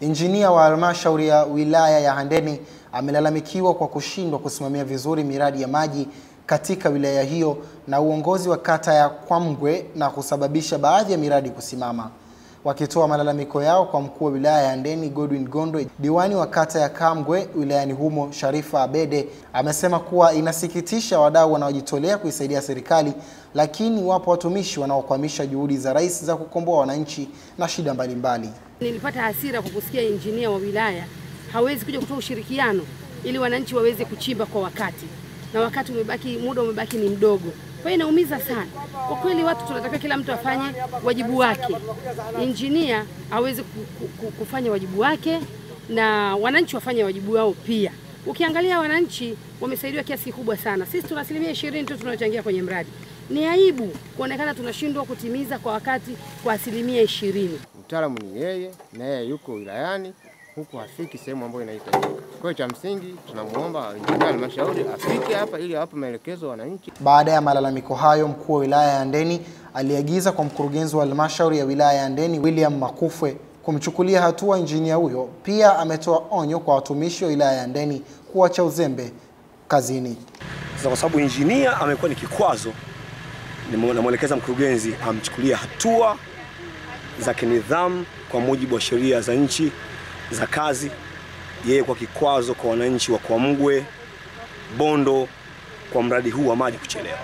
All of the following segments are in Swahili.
Injinia wa halmashauri ya wilaya ya Handeni amelalamikiwa kwa kushindwa kusimamia vizuri miradi ya maji katika wilaya hiyo na uongozi wa kata ya Kwamgwe na kusababisha baadhi ya miradi kusimama. Wakitoa malalamiko yao kwa mkuu wa wilaya ya ndeni Godwin Gondwe, diwani wa kata ya Kamgwe wilayani humo Sharifa Abede amesema kuwa inasikitisha wadau wanaojitolea kuisaidia serikali, lakini wapo watumishi wanaokwamisha juhudi za rais za kukomboa wananchi na shida mbalimbali. Nilipata hasira kwa kusikia injinia wa wilaya hawezi kuja kutoa ushirikiano ili wananchi waweze kuchimba kwa wakati, na wakati umebaki, muda umebaki ni mdogo. Kwa hiyo inaumiza sana kwa kweli. Watu tunatakiwa kila mtu afanye wajibu wake, injinia aweze kufanya wajibu wake na wananchi wafanye wajibu wao pia. Ukiangalia wananchi wamesaidiwa kiasi kikubwa sana, sisi tuna asilimia ishirini tu tunachangia kwenye mradi. Ni aibu kuonekana tunashindwa kutimiza kwa wakati kwa asilimia ishirini. Mtaalamu ni yeye na yeye yuko wilayani huku hafiki sehemu ambayo inahitajika. Kwa hiyo cha msingi tunamuomba injinia halmashauri afike hapa ili awape maelekezo wananchi. Baada ya malalamiko hayo, mkuu wa wilaya ya Handeni aliagiza kwa mkurugenzi wa halmashauri ya wilaya ya Handeni William Makufwe kumchukulia hatua injinia huyo. Pia ametoa onyo kwa watumishi wa wilaya ya Handeni kuacha uzembe kazini. Sasa kwa sababu injinia amekuwa ni kikwazo, namwelekeza mkurugenzi amchukulia hatua za kinidhamu kwa mujibu wa sheria za nchi za kazi, yeye kwa kikwazo kwa wananchi wa Kwamgwe, Bondo kwa mradi huu wa maji kuchelewa.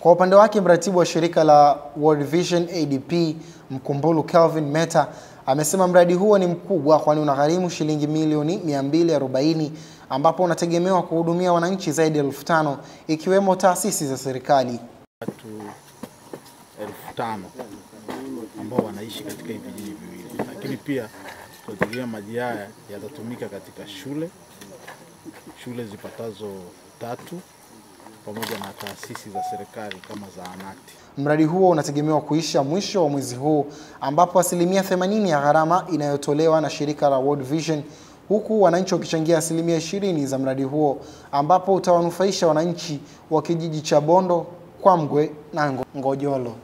Kwa upande wake, mratibu wa shirika la World Vision ADP Mkumbulu Kelvin Meta amesema mradi huo ni mkubwa kwani unagharimu shilingi milioni 240 ambapo unategemewa kuhudumia wananchi zaidi ya elfu tano ikiwemo taasisi za serikali. Watu elfu tano ambao wanaishi katika vijiji viwili, lakini pia tunategemea maji haya yatatumika katika shule shule zipatazo tatu pamoja na taasisi za serikali kama zahanati. Mradi huo unategemewa kuisha mwisho wa mwezi huu ambapo asilimia 80 ya gharama inayotolewa na shirika la World Vision huku wananchi wakichangia asilimia 20 za mradi huo ambapo utawanufaisha wananchi wa kijiji cha Bondo, Kwamgwe na Ngojolo.